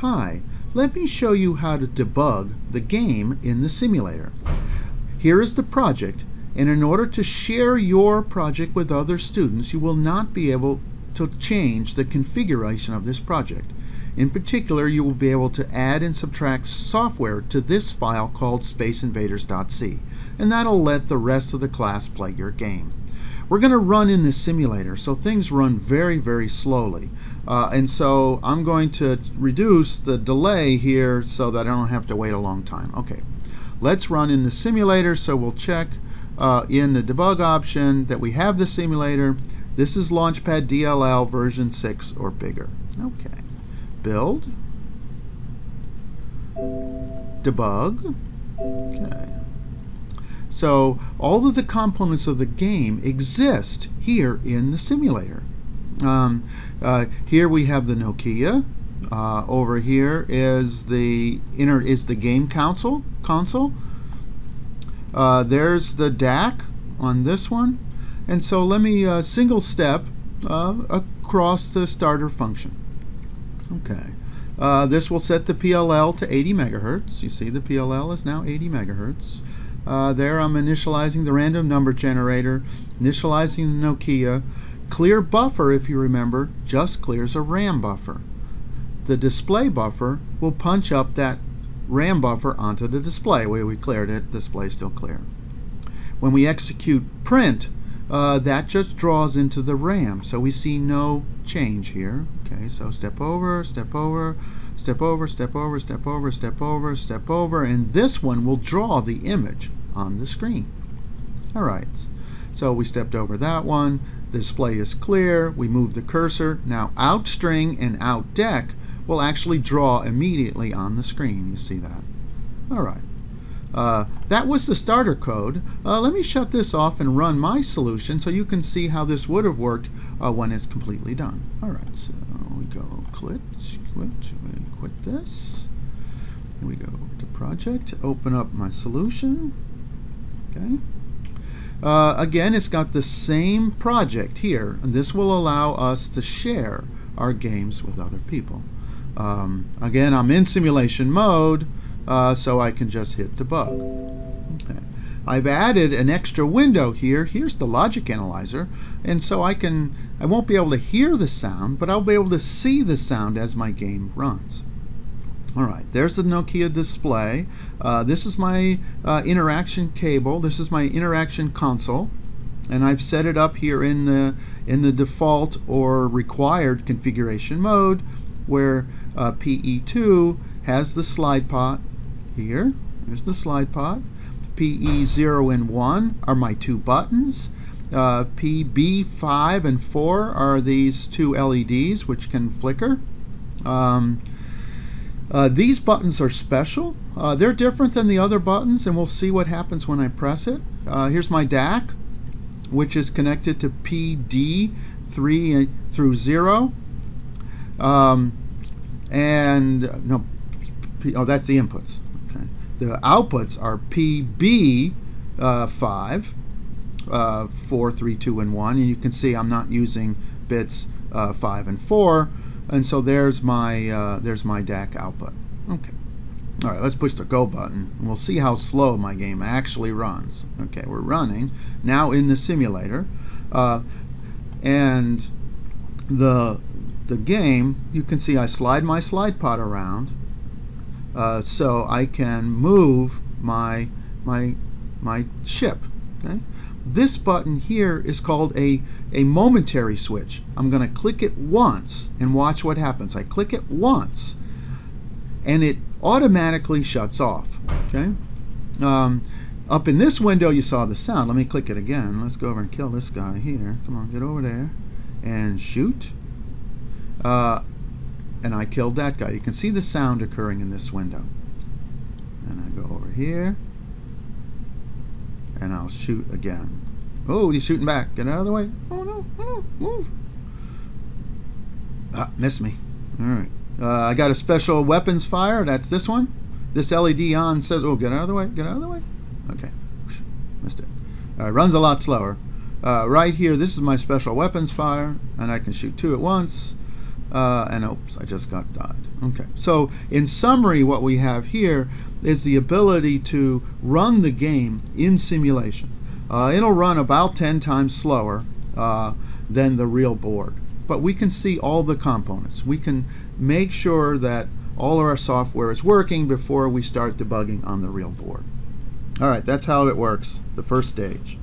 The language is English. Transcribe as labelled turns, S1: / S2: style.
S1: Hi, let me show you how to debug the game in the simulator. Here is the project, and in order to share your project with other students, you will not be able to change the configuration of this project. In particular, you will be able to add and subtract software to this file called spaceinvaders.c, and that'll let the rest of the class play your game. We're going to run in the simulator, so things run very, very slowly. Uh, and so I'm going to reduce the delay here so that I don't have to wait a long time. Okay, let's run in the simulator. So we'll check uh, in the debug option that we have the simulator. This is Launchpad DLL version 6 or bigger. Okay, build, debug, okay. So all of the components of the game exist here in the simulator. Um, uh, here we have the Nokia. Uh, over here is the inner is the game console console. Uh, there's the DAC on this one, and so let me uh, single step uh, across the starter function. Okay, uh, this will set the PLL to 80 megahertz. You see the PLL is now 80 megahertz. There I'm initializing the random number generator, initializing the Nokia. Clear buffer, if you remember, just clears a RAM buffer. The display buffer will punch up that RAM buffer onto the display. Where we cleared it, display still clear. When we execute print, uh, that just draws into the RAM, so we see no change here. Okay, so step over, step over, step over, step over, step over, step over, step over, and this one will draw the image on the screen. All right, so we stepped over that one. Display is clear. We move the cursor. Now out string and OutDec will actually draw immediately on the screen. You see that? All right. Uh, that was the starter code. Uh, let me shut this off and run my solution so you can see how this would have worked uh, when it's completely done. All right, so we go quit, quit, quit this. Here we go to project, open up my solution. Okay. Uh, again, it's got the same project here, and this will allow us to share our games with other people. Um, again, I'm in simulation mode, uh, so I can just hit debug. Okay. I've added an extra window here. Here's the logic analyzer, and so I can I won't be able to hear the sound, but I'll be able to see the sound as my game runs. All right, there's the Nokia display. Uh, this is my uh, interaction cable. This is my interaction console, and I've set it up here in the in the default or required configuration mode, where uh, PE2 has the slide pot here. There's the slide pot. PE0 and 1 are my two buttons. Uh, PB5 and 4 are these two LEDs which can flicker. Um, uh, these buttons are special. Uh, they're different than the other buttons, and we'll see what happens when I press it. Uh, here's my DAC, which is connected to PD 3 through 0. Um, and, no, P, oh, that's the inputs. Okay. The outputs are PB uh, 5, uh, 4, 3, 2, and 1. And you can see I'm not using bits uh, 5 and 4 and so there's my uh, there's my DAC output. Okay. All right, let's push the go button. And we'll see how slow my game actually runs. Okay, we're running now in the simulator, uh, and the the game you can see I slide my slide pot around, uh, so I can move my my my ship. Okay. This button here is called a, a momentary switch. I'm going to click it once and watch what happens. I click it once and it automatically shuts off. Okay. Um, up in this window you saw the sound. Let me click it again. Let's go over and kill this guy here. Come on, get over there and shoot. Uh, and I killed that guy. You can see the sound occurring in this window. And I go over here I'll shoot again. Oh, he's shooting back. Get out of the way. Oh no, oh no, move. Ah, missed me. All right. Uh, I got a special weapons fire. That's this one. This LED on says, oh, get out of the way, get out of the way. Okay, missed it. Runs a lot slower. Uh, right here, this is my special weapons fire, and I can shoot two at once. Uh, and oops, I just got died. Okay, so in summary, what we have here is the ability to run the game in simulation. Uh, it'll run about 10 times slower uh, than the real board, but we can see all the components. We can make sure that all of our software is working before we start debugging on the real board. All right, that's how it works, the first stage.